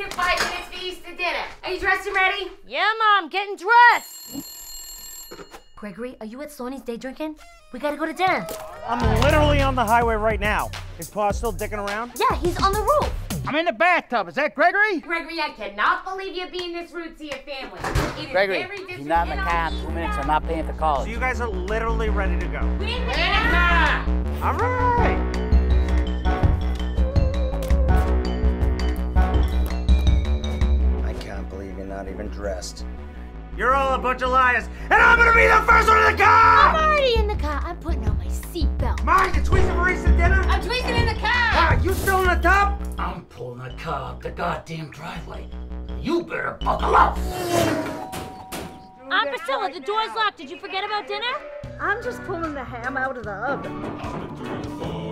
only in five minutes for Easter dinner. Are you dressed and ready? Yeah, Mom, getting dressed. Gregory, are you at Sony's day drinking? We gotta go to dinner. I'm literally on the highway right now. Is Pa still dicking around? Yeah, he's on the roof. I'm in the bathtub. Is that Gregory? Gregory, I cannot believe you're being this rude to your family. It is Gregory, very you're not in the cab. two minutes, I'm not paying for So you guys are literally ready to go. We didn't car. All right. Not even dressed. You're all a bunch of liars, and I'm gonna be the first one in the car! I'm already in the car. I'm putting on my seatbelt. Mine, you tweezing for Easter dinner? I'm tweezing in the car. Ah, you still in the tub? I'm pulling the car up the goddamn driveway. You better buckle up. I'm Priscilla, the door's locked. Did you forget about dinner? I'm just pulling the ham out of the oven.